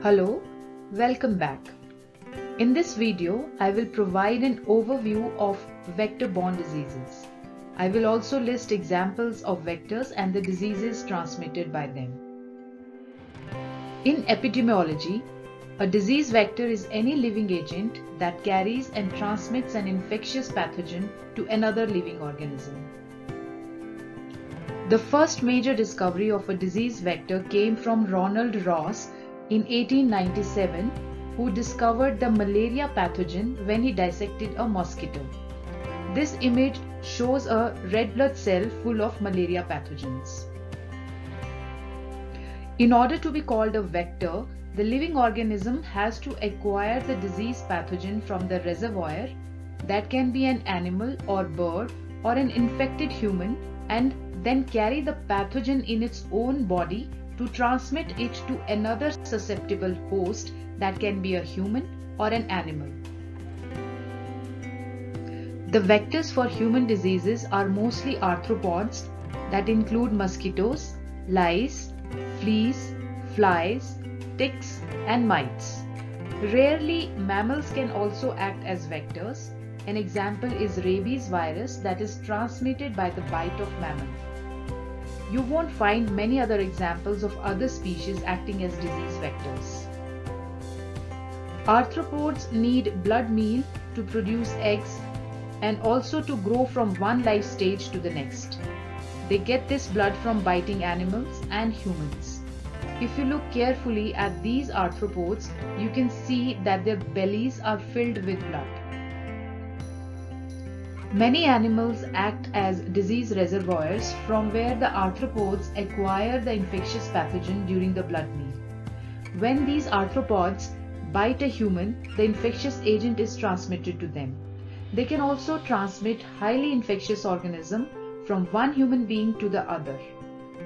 Hello, welcome back. In this video, I will provide an overview of vector-borne diseases. I will also list examples of vectors and the diseases transmitted by them. In epidemiology, a disease vector is any living agent that carries and transmits an infectious pathogen to another living organism. The first major discovery of a disease vector came from Ronald Ross in 1897 who discovered the malaria pathogen when he dissected a mosquito. This image shows a red blood cell full of malaria pathogens. In order to be called a vector, the living organism has to acquire the disease pathogen from the reservoir that can be an animal or bird or an infected human and then carry the pathogen in its own body to transmit it to another susceptible host that can be a human or an animal. The vectors for human diseases are mostly arthropods that include mosquitoes, lice, fleas, flies, ticks and mites. Rarely, mammals can also act as vectors. An example is rabies virus that is transmitted by the bite of mammal. You won't find many other examples of other species acting as disease vectors. Arthropods need blood meal to produce eggs and also to grow from one life stage to the next. They get this blood from biting animals and humans. If you look carefully at these arthropods, you can see that their bellies are filled with blood. Many animals act as disease reservoirs from where the arthropods acquire the infectious pathogen during the blood meal. When these arthropods bite a human, the infectious agent is transmitted to them. They can also transmit highly infectious organism from one human being to the other.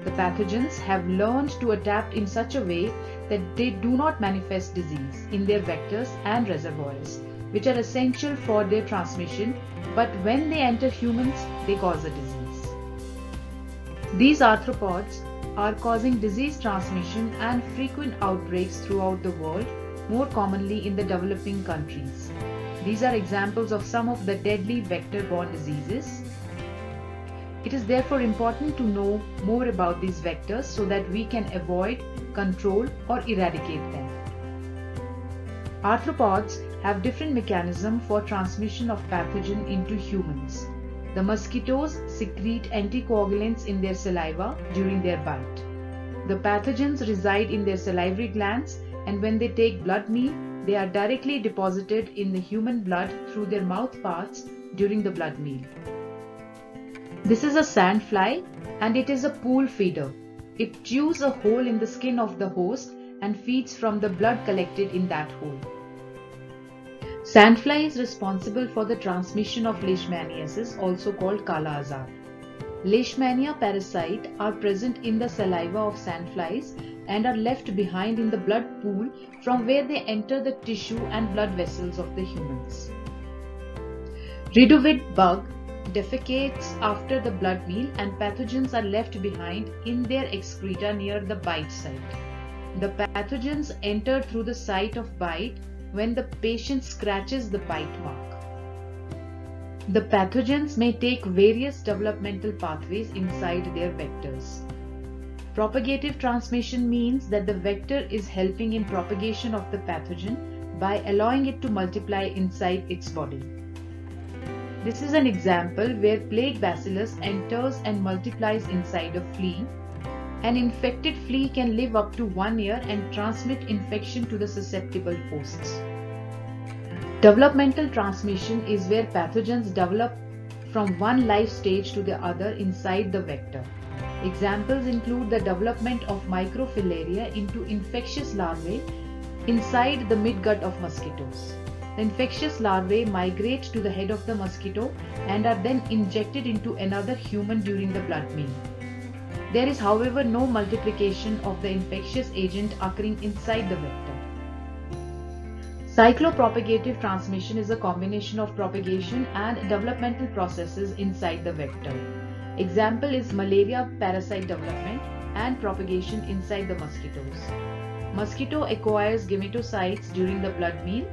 The pathogens have learned to adapt in such a way that they do not manifest disease in their vectors and reservoirs, which are essential for their transmission, but when they enter humans, they cause a disease. These arthropods are causing disease transmission and frequent outbreaks throughout the world, more commonly in the developing countries. These are examples of some of the deadly vector-borne diseases. It is therefore important to know more about these vectors so that we can avoid, control or eradicate them. Arthropods have different mechanism for transmission of pathogen into humans. The mosquitoes secrete anticoagulants in their saliva during their bite. The pathogens reside in their salivary glands and when they take blood meal, they are directly deposited in the human blood through their mouth parts during the blood meal. This is a sandfly and it is a pool feeder. It chews a hole in the skin of the host and feeds from the blood collected in that hole. Sandfly is responsible for the transmission of leishmaniasis also called Kala Azar. Leishmania parasite are present in the saliva of sandflies and are left behind in the blood pool from where they enter the tissue and blood vessels of the humans. Reduviid bug defecates after the blood meal and pathogens are left behind in their excreta near the bite site. The pathogens enter through the site of bite when the patient scratches the bite mark. The pathogens may take various developmental pathways inside their vectors. Propagative transmission means that the vector is helping in propagation of the pathogen by allowing it to multiply inside its body. This is an example where plague bacillus enters and multiplies inside a flea. An infected flea can live up to one year and transmit infection to the susceptible hosts. Developmental transmission is where pathogens develop from one life stage to the other inside the vector. Examples include the development of microfilaria into infectious larvae inside the midgut of mosquitoes. The infectious larvae migrate to the head of the mosquito and are then injected into another human during the blood meal. There is however no multiplication of the infectious agent occurring inside the vector. Cyclopropagative transmission is a combination of propagation and developmental processes inside the vector. Example is malaria parasite development and propagation inside the mosquitoes. mosquito acquires gametocytes during the blood meal.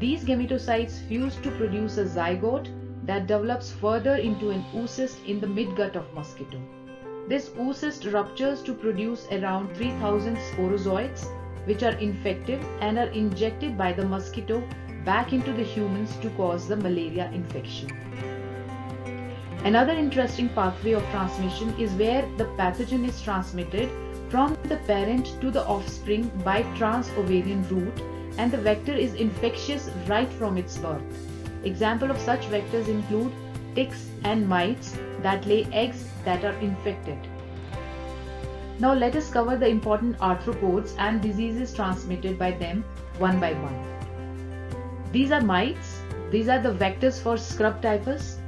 These gametocytes fuse to produce a zygote that develops further into an oocyst in the midgut of mosquito. This oocyst ruptures to produce around 3000 sporozoites which are infective and are injected by the mosquito back into the humans to cause the malaria infection. Another interesting pathway of transmission is where the pathogen is transmitted from the parent to the offspring by trans-ovarian route and the vector is infectious right from its birth. Example of such vectors include ticks and mites that lay eggs that are infected. Now let us cover the important arthropods and diseases transmitted by them one by one. These are mites. These are the vectors for scrub typhus.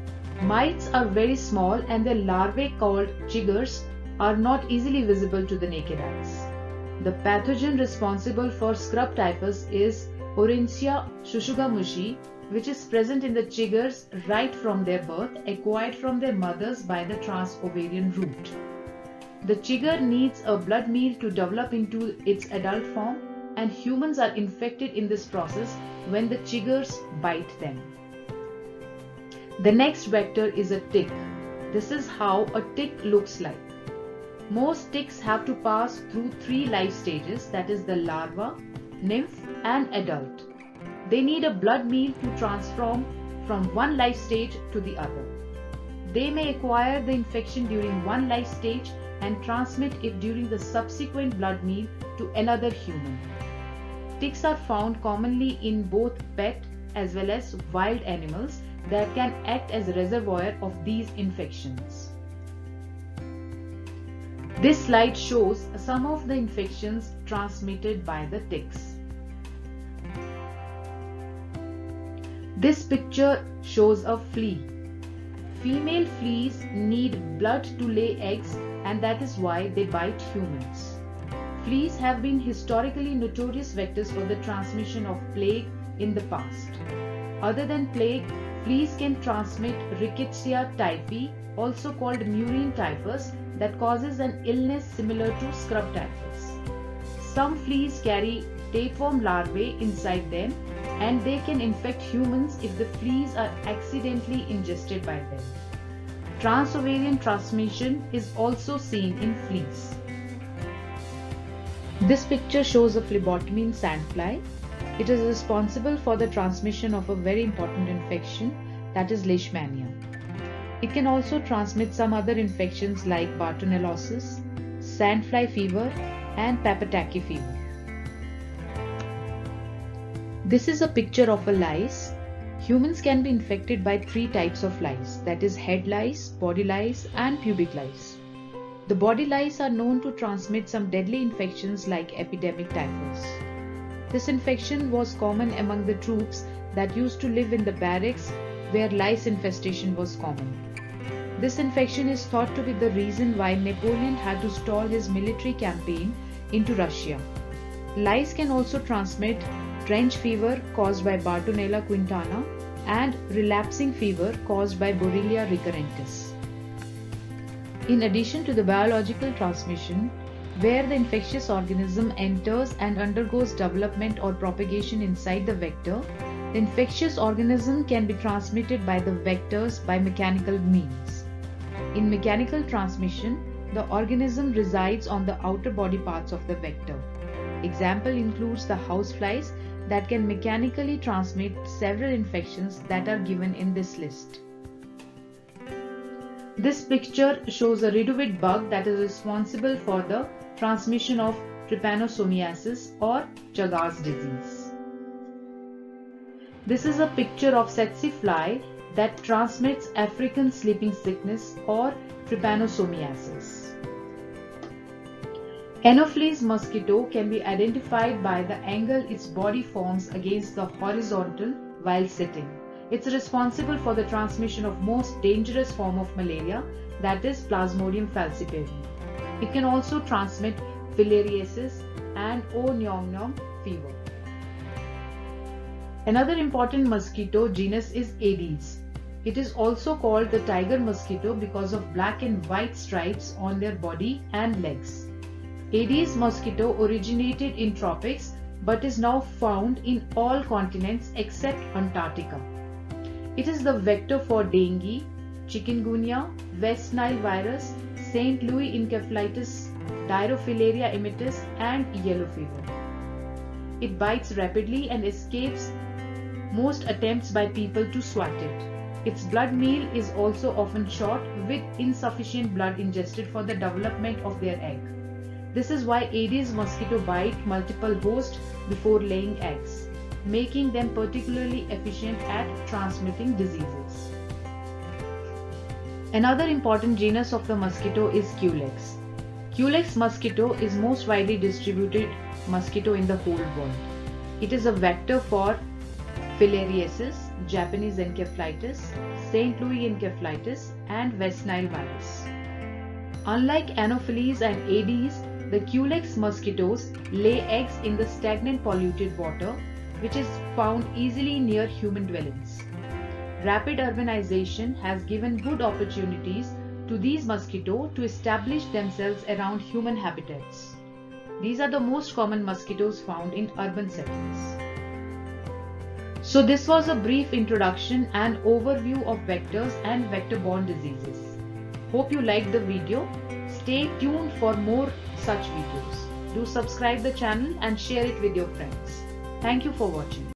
Mites are very small and their larvae called chiggers are not easily visible to the naked eyes. The pathogen responsible for scrub typhus is Orientia tsutsugamushi which is present in the chiggers right from their birth acquired from their mothers by the trans-ovarian route. The chigger needs a blood meal to develop into its adult form and humans are infected in this process when the chiggers bite them. The next vector is a tick. This is how a tick looks like. Most ticks have to pass through three life stages that is the larva, nymph and adult. They need a blood meal to transform from one life stage to the other. They may acquire the infection during one life stage and transmit it during the subsequent blood meal to another human. Ticks are found commonly in both pet as well as wild animals that can act as a reservoir of these infections. This slide shows some of the infections transmitted by the ticks. This picture shows a flea. Female fleas need blood to lay eggs and that is why they bite humans. Fleas have been historically notorious vectors for the transmission of plague in the past. Other than plague, fleas can transmit Rickettsia typhi, also called murine typhus, that causes an illness similar to scrub typhus. Some fleas carry tapeworm larvae inside them and they can infect humans if the fleas are accidentally ingested by them. Transovarian transmission is also seen in fleas. This picture shows a phlebotomine sandfly. It is responsible for the transmission of a very important infection that is leishmania. It can also transmit some other infections like Bartonellosis, sandfly fever and Pappataci fever. This is a picture of a lice. Humans can be infected by three types of lice that is head lice, body lice and pubic lice. The body lice are known to transmit some deadly infections like epidemic typhus. This infection was common among the troops that used to live in the barracks where lice infestation was common. This infection is thought to be the reason why Napoleon had to stall his military campaign into Russia. Lice can also transmit trench fever caused by Bartonella quintana, and relapsing fever caused by Borrelia recurrentis. In addition to the biological transmission, where the infectious organism enters and undergoes development or propagation inside the vector, the infectious organism can be transmitted by the vectors by mechanical means. In mechanical transmission, the organism resides on the outer body parts of the vector. Example includes the houseflies that can mechanically transmit several infections that are given in this list. This picture shows a reduviid bug that is responsible for the transmission of trypanosomiasis or Chagas disease. This is a picture of tsetse fly that transmits African sleeping sickness or trypanosomiasis. Anopheles mosquito can be identified by the angle its body forms against the horizontal while sitting. It's responsible for the transmission of most dangerous form of malaria that is Plasmodium falciparum. It can also transmit filariasis and O nyong fever. Another important mosquito genus is Aedes. It is also called the tiger mosquito because of black and white stripes on their body and legs. Aedes mosquito originated in tropics but is now found in all continents except Antarctica. It is the vector for dengue, chikungunya, West Nile virus, St. Louis encephalitis, Dirofilaria immitis and yellow fever. It bites rapidly and escapes most attempts by people to swat it. Its blood meal is also often short with insufficient blood ingested for the development of their egg. This is why Aedes mosquito bite multiple hosts before laying eggs, making them particularly efficient at transmitting diseases. Another important genus of the mosquito is Culex. Culex mosquito is most widely distributed mosquito in the whole world. It is a vector for filariasis, Japanese encephalitis, St. Louis encephalitis, and West Nile virus. Unlike Anopheles and Aedes, the Culex mosquitoes lay eggs in the stagnant polluted water, which is found easily near human dwellings. Rapid urbanization has given good opportunities to these mosquitoes to establish themselves around human habitats. These are the most common mosquitoes found in urban settings. So this was a brief introduction and overview of vectors and vector-borne diseases. Hope you liked the video. Stay tuned for more such videos. Do subscribe the channel and share it with your friends. Thank you for watching.